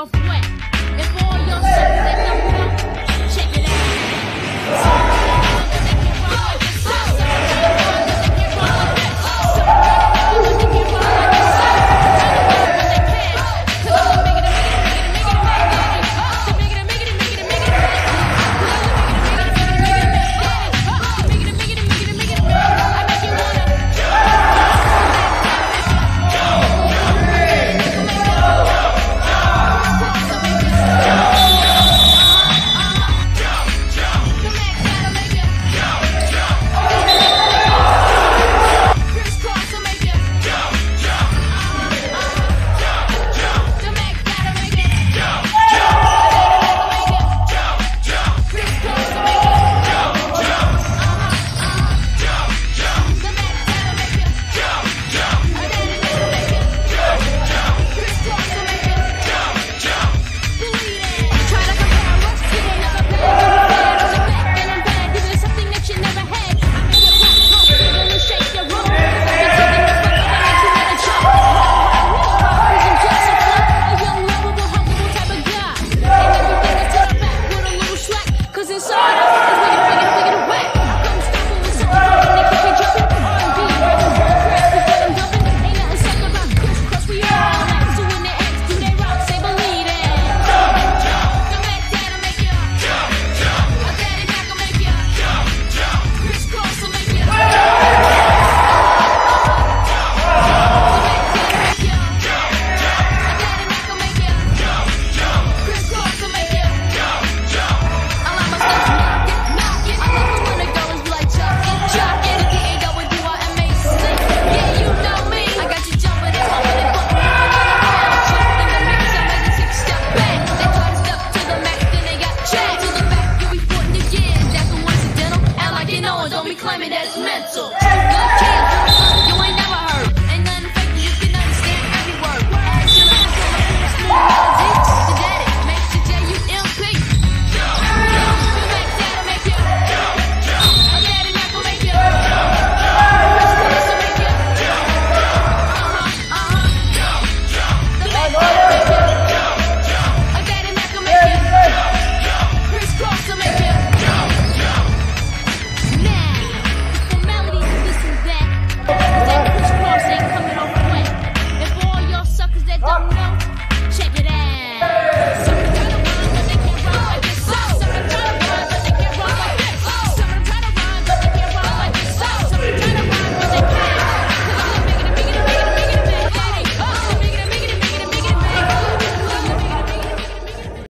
Northwest. we climb it as mental.